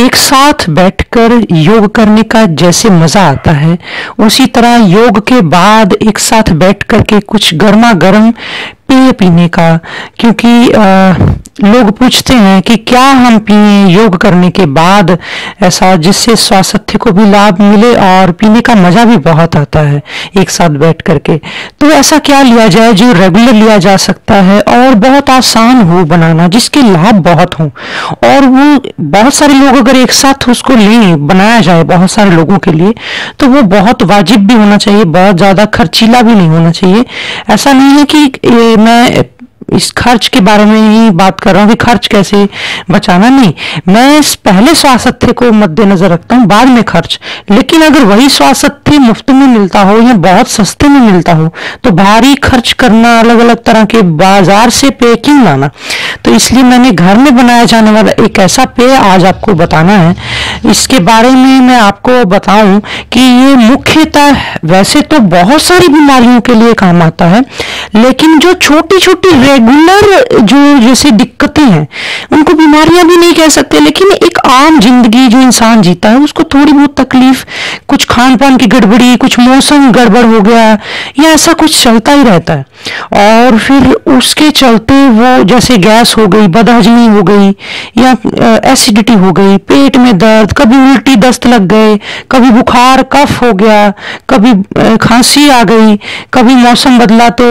एक साथ बैठकर योग करने का जैसे मज़ा आता है उसी तरह योग के बाद एक साथ बैठ कर के कुछ गर्मा गर्म पेय पीने का क्योंकि आ, लोग पूछते हैं कि क्या हम पिए योग करने के बाद ऐसा जिससे स्वास्थ्य को भी लाभ मिले और पीने का मज़ा भी बहुत आता है एक साथ बैठ करके तो ऐसा क्या लिया जाए जो रेगुलर लिया जा सकता है और बहुत आसान हो बनाना जिसके लाभ बहुत हों। और वो बहुत सारे लोग अगर एक साथ उसको लें बनाया जाए बहुत सारे लोगों के लिए तो वो बहुत वाजिब भी होना चाहिए, बहुत ज़्यादा खर्चीला भी नहीं होना चाहिए। ऐसा नहीं है कि मैं इस खर्च के बारे में ही बात कर रहा हूँ कि खर्च कैसे बचाना। नहीं, मैं इस पहले स्वास्थ्य को मद्देनजर रखता हूँ, बाद में खर्च। लेकिन अगर वही स्वास्थ्य मुफ़्त में मिलता हो या बहुत सस्ते में मिलता हो तो भारी खर्च करना अलग अलग तरह के बाज़ार से पेय क्यों लाना? तो इसलिए मैंने घर में बनाया जाने वाला एक ऐसा पेय आज आपको बताना है इसके बारे में मैं आपको बताऊँ कि ये मुख्यतः वैसे तो बहुत सारी बीमारियों के लिए काम आता है, लेकिन जो छोटी छोटी रेगुलर जो जैसे दिक्कतें हैं, उनको बीमारियाँ भी नहीं कह सकते, लेकिन एक आम ज़िंदगी जो इंसान जीता है, उसको थोड़ी बहुत तकलीफ़, कुछ खान पान की गड़बड़ी, कुछ मौसम गड़बड़ हो गया, या ऐसा कुछ चलता ही रहता है। और फिर उसके चलते वो जैसे गैस हो गई, बदहजमी हो गई, या एसिडिटी हो गई, पेट में दर्द, कभी उल्टी दस्त लग गए, कभी बुखार, कफ हो गया, कभी खांसी आ गई, कभी मौसम बदला तो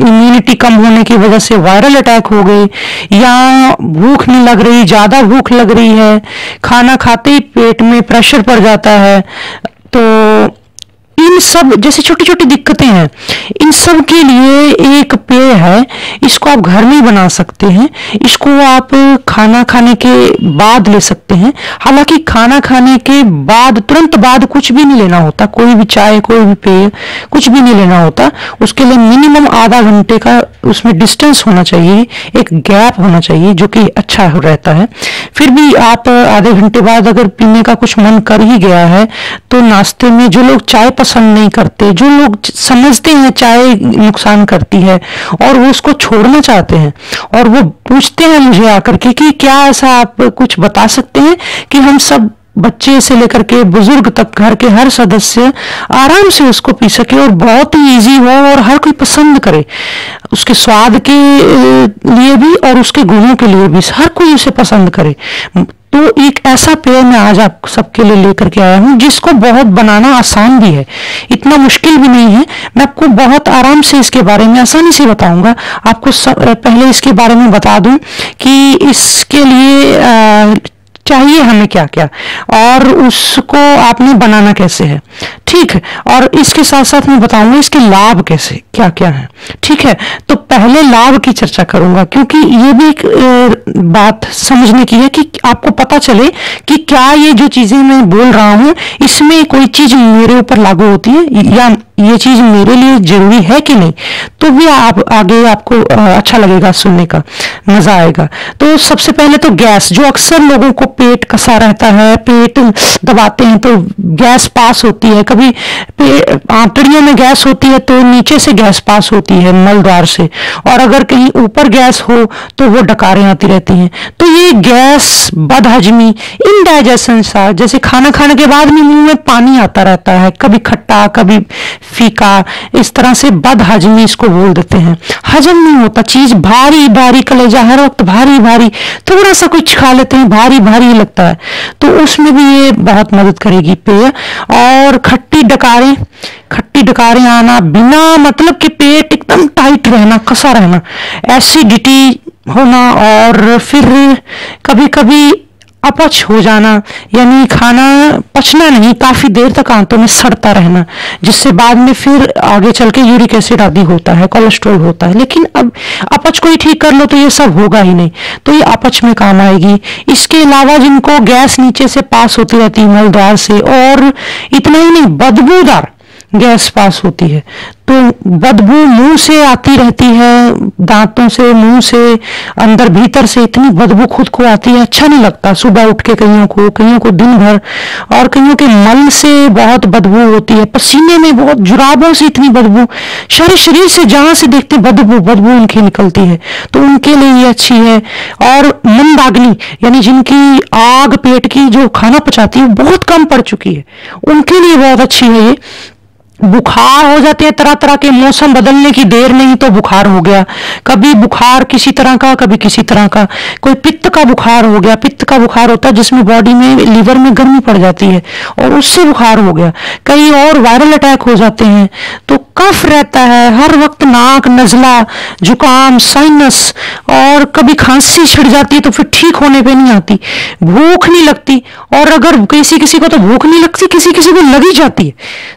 इम्यूनिटी कम होने की वजह से वायरल अटैक हो गई, या भूख नहीं लग रही, ज़्यादा भूख लग रही है, खाना खाते ही पेट में प्रेशर पड़ जाता है तो इन सब, जैसे छोटी छोटी दिक्कतें हैं, इन सब के लिए एक पेय है, इसको आप घर में बना सकते हैं, इसको आप खाना खाने के बाद ले सकते हैं, हालाँकि खाना खाने के बाद, तुरंत बाद कुछ भी नहीं लेना होता, कोई भी चाय, कोई भी पेय, कुछ भी नहीं लेना होता, उसके लिए मिनिमम आधा घंटे का उसमें डिस्टेंस होना चाहिए, एक गैप होना चाहिए, जो कि अच्छा रहता है। फिर भी आप आधे घंटे बाद अगर पीने का कुछ मन कर ही गया है तो नाश्ते में जो लोग चाय पसंद पसंद नहीं करते। जो लोग समझते हैं चाय नुकसान करती है, और वो उसको छोड़ना चाहते हैं, और वो पूछते हैं मुझे आकर के कि क्या ऐसा आप कुछ बता सकते हैं कि हम सब बच्चे से लेकर के बुज़ुर्ग तक, घर के हर सदस्य आराम से उसको पी सके और बहुत ही इजी हो और हर कोई पसंद करे। उसके स्वाद के लिए भी और उसके गुणों के लिए भी, हर कोई उसे पसंद करे। तो एक ऐसा पेय मैं आज आप सबके लिए लेकर के आया हूँ जिसको बहुत बनाना आसान भी है। इतना मुश्किल भी नहीं है। मैं आपको बहुत आराम से इसके बारे में आसानी से बताऊँगा। आपको सब, पहले इसके बारे में बता दूँ कि इसके लिए आ, चाहिए हमें क्या क्या? और उसको आपने बनाना कैसे है? ठीक है, और इसके साथ साथ मैं बताऊँगा इसके लाभ कैसे क्या क्या है। ठीक है तो पहले लाभ की चर्चा करूँगा, क्योंकि ये भी एक बात समझने की है कि आपको पता चले कि क्या ये जो चीज़ें मैं बोल रहा हूँ, इसमें कोई चीज़ मेरे ऊपर लागू होती है, या ये चीज़ मेरे लिए ज़रूरी है कि नहीं? तो भी आप, आगे आपको अच्छा लगेगा सुनने का, मज़ा आएगा। तो सबसे पहले तो गैस, जो अक्सर लोगों को पेट कसा रहता है, पेट दबाते हैं तो गैस पास होती है। कभी आंतड़ियों में गैस होती है तो नीचे से गैस पास होती है मलद्वार से। और अगर कहीं ऊपर गैस हो तो वो डकारें आती रहती हैं। तो ये गैस बदहजमी इनडाइजेशन सा, जैसे खाना खाने के बाद भी मुँह में पानी आता रहता है। कभी खट्टा, कभी फीका, इस तरह से बदहजमी इसको बोल देते हैं। हजम नहीं होता, चीज़ भारी भारी, कलेजा हर वक्त भारी भारी, थोड़ा सा कुछ खा लेते हैं, भारी भारी लगता है। तो उसमें भी ये बहुत मदद करेगी, पेय। और खट्टी डकारें खट्टी डकारें आना बिना मतलब कि पेट एकदम टाइट रहना, कसा रहना एसिडिटी होना, और फिर कभी कभी अपच हो जाना, यानी खाना पचना नहीं, काफ़ी देर तक आंतों में सड़ता रहना, जिससे बाद में फिर आगे चल के यूरिक एसिड आदि होता है, कोलेस्ट्रॉल होता है। लेकिन अब अपच को ही ठीक कर लो तो ये सब होगा ही नहीं तो ये अपच में काम आएगी। इसके अलावा जिनको गैस नीचे से पास होती रहती है मलद्वार से, और इतना ही नहीं, बदबूदार गैस पास होती है। तो बदबू मुँह से आती रहती है, दांतों से, मुँह से, अंदर भीतर से इतनी बदबू खुद को आती है अच्छा नहीं लगता। सुबह उठ के कईयों को कईयों को दिन भर और कईयों के मल से बहुत बदबू होती है। पसीने में बहुत, जुराबों से इतनी बदबू सारे शरीर से जहाँ से देखते बदबू बदबू उनकी निकलती है। तो उनके लिए ये अच्छी है। और मंदाग्नि, यानी जिनकी आग, पेट की जो खाना पचाती है बहुत कम पड़ चुकी है। उनके लिए बहुत अच्छी है ये। बुखार हो जाते हैं तरह तरह के मौसम बदलने की देर नहीं तो बुखार हो गया। कभी बुखार किसी तरह का, कभी किसी तरह का। कोई पित्त का बुखार हो गया, पित्त का बुखार होता है जिसमें बॉडी में लीवर में गर्मी पड़ जाती है और उससे बुखार हो गया। कई और वायरल अटैक हो जाते हैं। तो कफ रहता है, हर वक्त नाक, नजला, जुकाम साइनस और कभी खांसी छिड़ जाती है तो फिर ठीक होने पे नहीं आती। भूख नहीं लगती और अगर किसी किसी को तो भूख नहीं लगती, किसी किसी को लगी जाती है।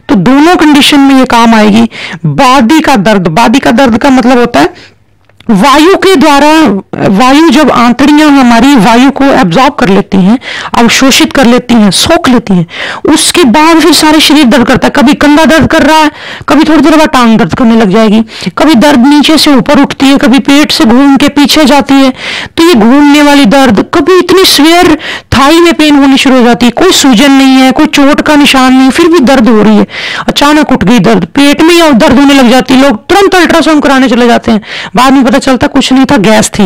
तो दोनों कंडीशन में ये काम आएगी। बादी का दर्द, बादी का दर्द का मतलब होता है वायु के द्वारा, वायु जब आंतड़ियाँ हमारी वायु को एब्जॉर्ब कर लेती हैं, अवशोषित कर लेती हैं, सोख लेती हैं, उसके बाद फिर सारे शरीर दर्द करता है। कभी कंधा दर्द कर रहा है, कभी थोड़ी देर बाद टांग दर्द करने लग जाएगी, कभी दर्द नीचे से ऊपर उठती है, कभी पेट से घूम के पीछे जाती है तो ये घूमने वाली दर्द कभी इतनी स्वेयर थाई में पेन होनी शुरू हो जाती है। कोई सूजन नहीं है, कोई चोट का निशान नहीं, फिर भी दर्द हो रही है। अचानक उठ गई दर्द, पेट में या दर्द होने लग जाती है। लोग तुरंत अल्ट्रासाउंड कराने चले जाते हैं। बाद में पता चलता कुछ नहीं था, गैस थी।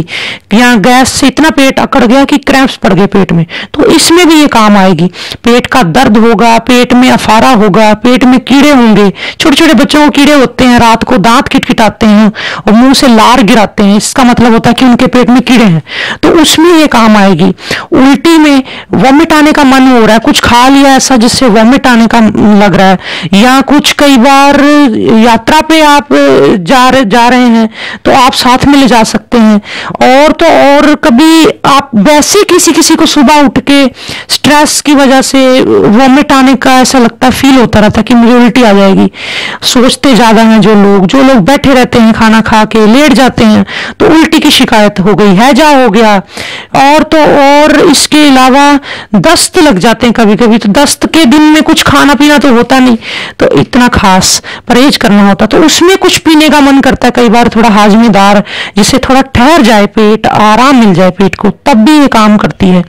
यहाँ गैस से इतना पेट अकड़ गया कि क्रैम्प्स पड़ गए पेट में। तो इसमें भी ये काम आएगी। पेट का दर्द होगा, पेट में अफारा होगा, पेट में कीड़े होंगे। छोटे छोटे बच्चों को कीड़े होते हैं, रात को दांत किटकिटाते हैं और मुँह से लार गिराते हैं। इसका मतलब होता है कि उनके पेट में कीड़े हैं। तो उसमें ये काम आएगी। उल्टी में वॉमिट आने का मन हो रहा है। कुछ खा लिया ऐसा जिससे वॉमिट आने का लग रहा है। या कुछ कई बार यात्रा पे आप जा रहे जा रहे हैं तो आप साथ में ले जा सकते हैं। और तो और कभी आप वैसे किसी किसी को सुबह उठ के स्ट्रेस की वजह से वॉमिट आने का ऐसा लगता फील होता रहता कि मुझे उल्टी आ जाएगी। सोचते ज़्यादा हैं जो लोग। जो लोग बैठे रहते हैं खाना खा के, लेट जाते हैं तो उल्टी की शिकायत हो गई हैजा हो गया। और तो और इसके अलावा दस्त लग जाते हैं कभी कभी तो दस्त के दिन में कुछ खाना पीना तो होता नहीं तो इतना खास परहेज करना होता तो उसमें कुछ पीने का मन करता है। कई बार थोड़ा हाजमेदार जिससे थोड़ा ठहर जाए पेट, आराम मिल जाए पेट को, तब भी ये काम करती है।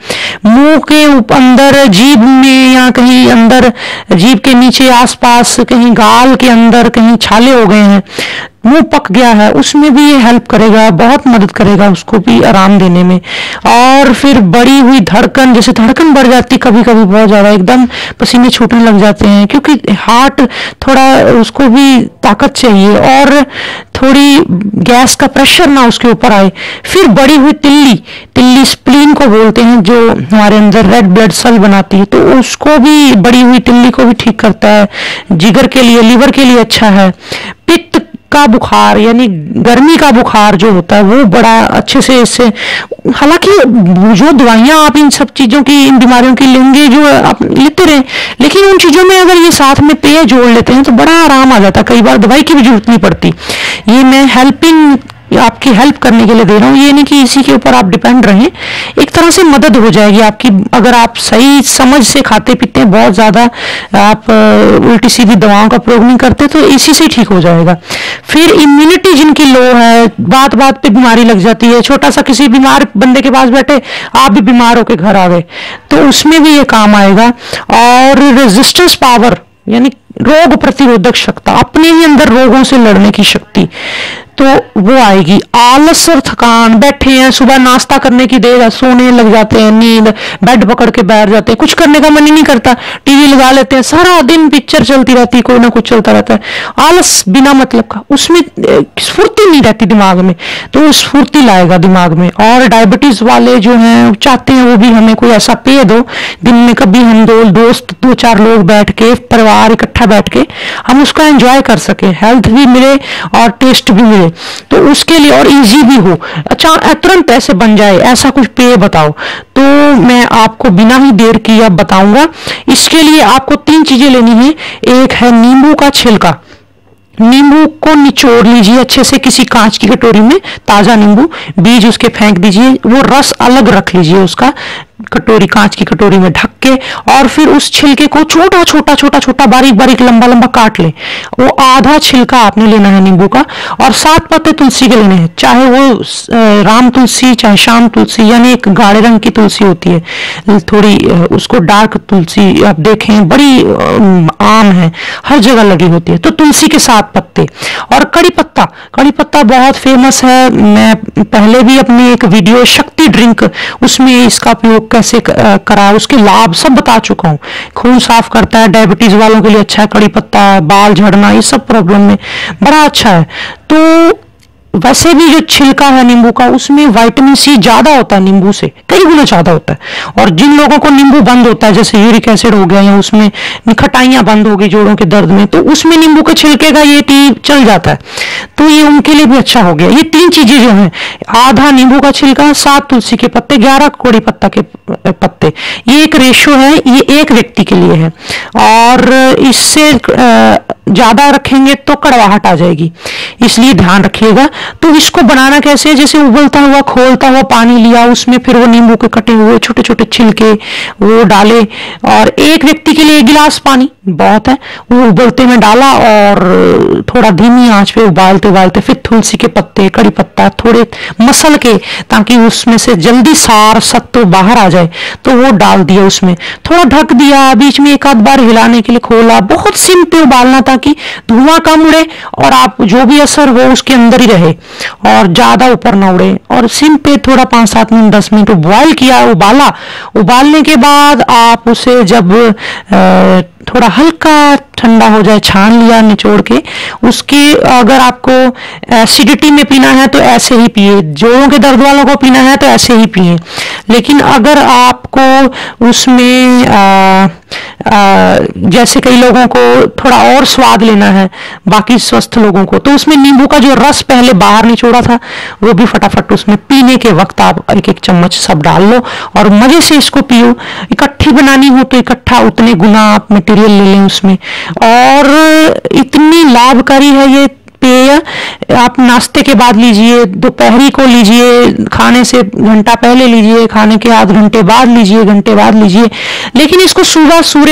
मुँह के अंदर जीभ में या कहीं अंदर, जीभ के नीचे आसपास, कहीं गाल के अंदर, कहीं छाले हो गए हैं मुँह पक गया है, उसमें भी ये हेल्प करेगा, बहुत मदद करेगा उसको भी आराम देने में। और फिर बड़ी हुई धड़कन, जैसे धड़कन बढ़ जाती कभी कभी बहुत ज़्यादा एकदम पसीने छूटने लग जाते हैं, क्योंकि हार्ट थोड़ा उसको भी ताकत चाहिए और थोड़ी गैस का प्रेशर ना उसके ऊपर आए। फिर बड़ी हुई तिल्ली तिल्ली स्प्लीन को बोलते हैं, जो हमारे अंदर रेड ब्लड सेल बनाती है तो उसको भी, बड़ी हुई तिल्ली को भी ठीक करता है। जिगर के लिए लीवर के लिए अच्छा है। पित्त का बुखार, यानी गर्मी का बुखार जो होता है, वो बड़ा अच्छे से इससे, हालाँकि जो दवाइयाँ आप इन सब चीज़ों की, इन बीमारियों की लेंगे, जो आप लेते रहे, लेकिन उन चीज़ों में अगर ये साथ में पेय जोड़ लेते हैं तो बड़ा आराम आ जाता है, कई बार दवाई की भी ज़रूरत नहीं पड़ती। ये मैं हेल्पिंग, आपकी हेल्प करने के लिए दे रहा हूँ, ये नहीं कि इसी के ऊपर आप डिपेंड रहें एक तरह से मदद हो जाएगी आपकी। अगर आप सही समझ से खाते पीते हैं, बहुत ज़्यादा आप उल्टी सीधी दवाओं का प्रयोग नहीं करते तो इसी से ठीक हो जाएगा। फिर इम्यूनिटी जिनकी लो है बात बात पे बीमारी लग जाती है छोटा सा किसी बीमार बंदे के पास बैठे, आप भी बीमार होकर घर आ गए तो उसमें भी ये काम आएगा। और रेजिस्टेंस पावर यानी रोग प्रतिरोधक क्षमता अपने ही अंदर रोगों से लड़ने की शक्ति। तो वो आएगी। आलस और थकान, बैठे हैं, सुबह नाश्ता करने की देर है, सोने लग जाते हैं, नींद, बेड पकड़ के बैठ जाते हैं, कुछ करने का मन ही नहीं करता। टीवी लगा लेते हैं, सारा दिन पिक्चर चलती रहती है, कोई ना कुछ चलता रहता है। आलस बिना मतलब का, उसमें स्फूर्ति नहीं रहती दिमाग में। तो स्फूर्ति लाएगा दिमाग में। और डायबिटीज़ वाले जो हैं चाहते हैं, वो भी हमें कोई ऐसा पेय दो। दिन में कभी हम दो, दोस्त, दो, चार लोग बैठ के, परिवार इकट्ठा बैठ के, हम उसका एंजॉय कर सके। हेल्थ भी मिले और टेस्ट भी मिले। तो उसके लिए और इजी भी हो। अच्छा तुरंत ऐसे बन जाए, ऐसा कुछ पेय बताओ। तो मैं आपको बिना ही देर किए बताऊँगा। इसके लिए आपको तीन चीज़ें लेनी है। एक है नींबू का छिलका। नींबू को निचोड़ लीजिए अच्छे से किसी कांच की कटोरी में, ताज़ा नींबू। बीज उसके फेंक दीजिए, वो रस अलग रख लीजिए उसका। कटोरी, कांच की कटोरी में ढक के और फिर उस छिलके को छोटा छोटा छोटा छोटा बारीक बारीक, लंबा लंबा काट ले। वो आधा छिलका आपने लेना है नींबू का और सात पत्ते तुलसी के लेने हैं। चाहे वो राम तुलसी, चाहे शाम तुलसी, यानी एक गाढ़े रंग की तुलसी होती है। थोड़ी उसको डार्क तुलसी आप देखें, बड़ी आम है, हर जगह लगी होती है। तो तुलसी के सात पत्ते। और कड़ी पत्ता। कड़ी पत्ता बहुत फ़ेमस है। मैं पहले भी अपनी एक वीडियो शक्ति ड्रिंक, उसमें इसका कैसे करा उसके लाभ सब बता चुका हूँ। खून साफ़ करता है डायबिटीज़ वालों के लिए अच्छा है, कड़ी पत्ता है बाल झड़ना, ये सब प्रॉब्लम में बड़ा अच्छा है। तो वैसे भी जो छिलका है नींबू का, उसमें विटामिन सी ज़्यादा होता है नींबू से, कई गुना ज़्यादा होता है। और जिन लोगों को नींबू बंद होता है, जैसे यूरिक एसिड हो गया या उसमें खटाइयाँ बंद हो गई जोड़ों के दर्द में तो उसमें नींबू के छिलके का ये टी चल जाता है। तो ये उनके लिए भी अच्छा हो गया। ये तीन चीज़ें जो है, आधा नींबू का छिलका, सात तुलसी के पत्ते, ग्यारह कोड़ी पत्ता के पत्ते, ये एक रेशो है, ये एक व्यक्ति के लिए है। और इससे ज़्यादा रखेंगे तो कड़वाहट आ जाएगी। इसलिए ध्यान रखिएगा तो इसको बनाना कैसे है? जैसे उबलता हुआ, खोलता हुआ पानी लिया, उसमें फिर वो नींबू के कटे हुए छोटे छोटे छिलके वो डाले, और एक व्यक्ति के लिए एक गिलास पानी, बहुत है, वो उबलते में डाला और थोड़ा धीमी आँच पे उबालते उबालते फिर तुलसी के पत्ते, कड़ी पत्ता, थोड़े मसल के, ताकि उसमें से जल्दी सार सत्व बाहर आ जाए तो वो डाल दिया उसमें। थोड़ा ढक दिया, बीच में एक आध बार हिलाने के लिए खोला, बहुत सिम पे उबालना ताकि धुआँ कम उड़े और आप जो भी असर हो उसके अंदर ही रहे और ज़्यादा ऊपर ना उड़े। और सिम पे थोड़ा पाँच सात मिनट, दस मिनट बॉयल किया, उबाला। उबालने के बाद आप उसे जब थोड़ा हल्का ठंडा हो जाए छान लिया निचोड़ के। उसके अगर आपको एसिडिटी में पीना है तो ऐसे ही पिए। जोड़ों के दर्द वालों को पीना है तो ऐसे ही पिए। लेकिन अगर आपको उसमें आ, जैसे कई लोगों को थोड़ा और स्वाद लेना है बाकी स्वस्थ लोगों को तो उसमें नींबू का जो रस पहले बाहर निचोड़ा था वो भी फटाफट उसमें पीने के वक्त आप एक एक चम्मच सब डाल लो। और मज़े से इसको पियो। इकट्ठी बनानी हो तो इकट्ठा उतने गुना आप मटेरियल ले लें उसमें। और इतनी लाभकारी है ये पेय आप नाश्ते के बाद लीजिए दोपहरी को लीजिए खाने से घंटा पहले लीजिए खाने के आध घंटे बाद लीजिए घंटे बाद लीजिए। लेकिन इसको सुबह सूर्य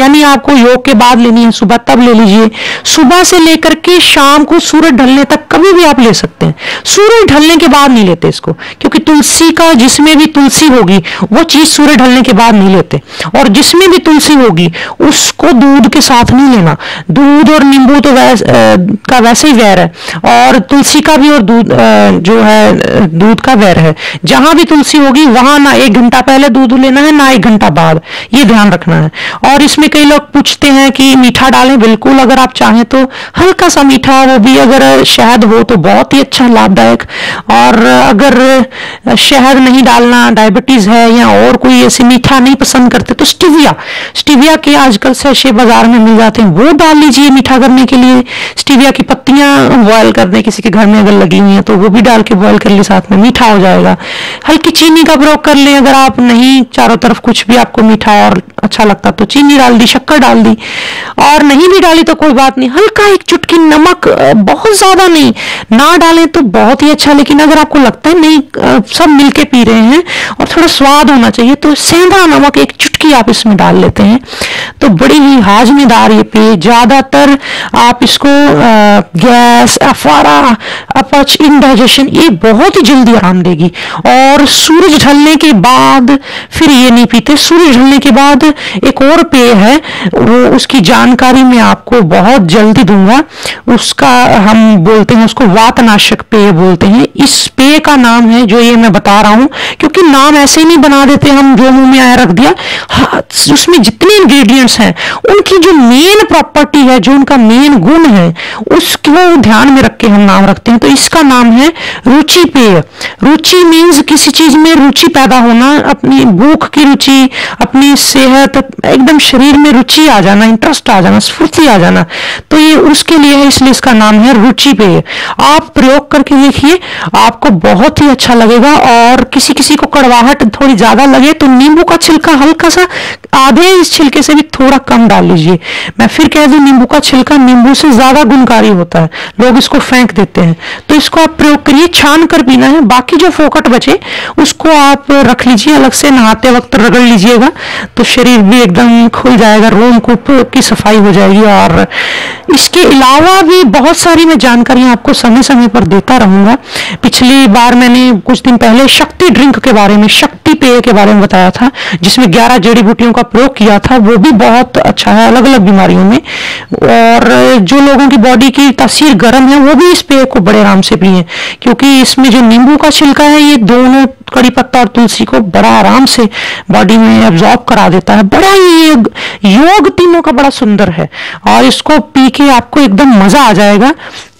यानी आपको योग के बाद लेनी है सुबह तब ले लीजिए। सुबह से लेकर के शाम को सूरज ढलने तक कभी भी आप ले सकते हैं। सूरज ढलने के बाद नहीं लेते इसको क्योंकि तुलसी का जिसमें भी तुलसी होगी वो चीज़ सूर्य ढलने के बाद नहीं लेते। और जिसमें भी तुलसी होगी उसको दूध के साथ नहीं लेना। दूध और नींबू तो वैस, का वैसे ही वैर है। और तुलसी का भी और दूध जो है दूध का वैर है। जहाँ भी तुलसी होगी, वहाँ ना एक घंटा पहले दूध लेना है, ना एक घंटा बाद। ये ध्यान रखना है। और इसमें कई लोग पूछते हैं कि मीठा डालें, बिल्कुल, अगर आप चाहें तो। हल्का सा मीठा, वो भी अगर शहद हो तो बहुत ही अच्छा लाभदायक। और अगर शहद नहीं डालना, डायबिटीज़ है या और कोई ऐसे मीठा नहीं पसंद करते तो स्टीविया। स्टीविया के आजकल सैशे बाज़ार में मिल जाते हैं। वो डाल लीजिए मीठा करने के लिए। स्टीविया की पत्तियाँ बॉयल कर दें किसी के घर में अगर लगी हुई है तो वो भी डाल के बॉयल कर ले साथ में, मीठा हो जाएगा। हल्की चीनी का प्रयोग कर लें, अगर आप नहीं, चारों तरफ़ कुछ भी आपको मीठा और अच्छा लगता तो चीनी डाल दी, शक्कर डाल दी। और नहीं भी डाली तो कोई बात नहीं, हल्का एक चुटकी नमक बहुत ज़्यादा नहीं, ना डालें तो बहुत ही अच्छा लेकिन अगर आपको लगता है नहीं सब मिलके पी रहे हैं और थोड़ा स्वाद होना चाहिए तो सेंधा नमक एक चुटकी आप इसमें डाल लेते हैं। तो बड़ी ही हाजमेदार ये पेय, ज़्यादातर आप इसको गैस अफारा अपच इनडाइजेशन ये बहुत ही जल्दी आराम देगी। और सूरज ढलने के बाद फिर ये नहीं पीते सूरज ढलने के बाद एक और पेय है वो उसकी जानकारी मैं आपको बहुत जल्दी दूँगा। उसका हम बोलते हैं उसको वातनाशक पेय बोलते हैं। इस पेय का नाम है जो ये मैं बता रहा हूँ क्योंकि नाम ऐसे ही नहीं बना देते हम जो मुँह में आया रख दिया। हाँ, उसमें जितने इंग्रेडिएंट्स हैं, उनकी जो मेन प्रॉपर्टी है, जो उनका मेन गुण है, उसको ध्यान में रख के हम नाम रखते हैं। तो इसका नाम है रुचि पेय। रुचि मीन्स किसी चीज़ में रुचि पैदा होना, अपनी भूख की रुचि, अपनी सेहत, एकदम शरीर में रुचि आ जाना इंटरेस्ट आ जाना, स्फूर्ति आ जाना। तो ये उसके लिए है, इसलिए इसका नाम है रुचि पेय। आप प्रयोग करके देखिए, आपको बहुत ही अच्छा लगेगा और किसी किसी को कड़वाहट थोड़ी ज़्यादा लगे तो नींबू का छिलका हल्का सा आधे इस छिलके से भी थोड़ा कम डाल लीजिए। मैं फिर कह दूँ, नींबू का छिलका नींबू से ज़्यादा गुणकारी होता है। लोग इसको फेंक देते हैं। तो इसको आप प्रयोग करिए, छान कर पीना है। बाकी जो फोकट बचे, उसको आप रख लीजिए, अलग से नहाते वक्त रगड़ लीजिएगा। तो शरीर भी एकदम खुल जाएगा, रोम कूप की सफ़ाई हो जाएगी। और इसके अलावा भी बहुत सारी मैं जानकारियाँ आपको समय समय पर देता रहूँगा। पिछली बार मैंने कुछ दिन पहले शक्ति ड्रिंक के बारे में, शक्ति पेय के बारे में बताया था, जिसमें 11 जड़ी बूटियों का प्रयोग किया था, वो भी बहुत अच्छा है अलग अलग बीमारियों में। और जो लोगों की बॉडी की तासीर गर्म है, वो भी इस पेय को बड़े आराम से पिए, क्योंकि इसमें जो नींबू का छिलका है, ये दोनों कड़ी पत्ता और तुलसी को बड़ा आराम से बॉडी में एब्जॉर्ब करा देता है। बड़ा ही योग तीनों का बड़ा सुंदर है। और इसको पी के आपको एकदम मज़ा आ जाएगा।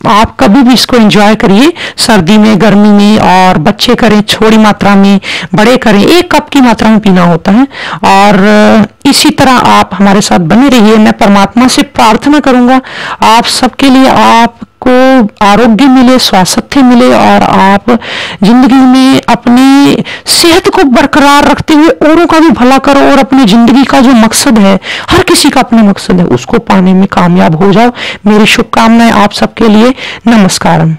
आप कभी भी इसको एंजॉय करिए। सर्दी में, गर्मी में और बच्चे करें छोटी मात्रा में, बड़े करें, एक कप की मात्रा में पीना होता है। और इसी तरह आप हमारे साथ बने रहिए। मैं परमात्मा से प्रार्थना करूँगा, आप सबके लिए, आप को आरोग्य मिले, स्वास्थ्य मिले और आप ज़िंदगी में अपनी सेहत को बरकरार रखते हुए औरों का भी भला करो और अपनी ज़िंदगी का जो मकसद है, हर किसी का अपना मकसद है, उसको पाने में कामयाब हो जाओ। मेरी शुभकामनाएँ आप सबके लिए। नमस्कारम।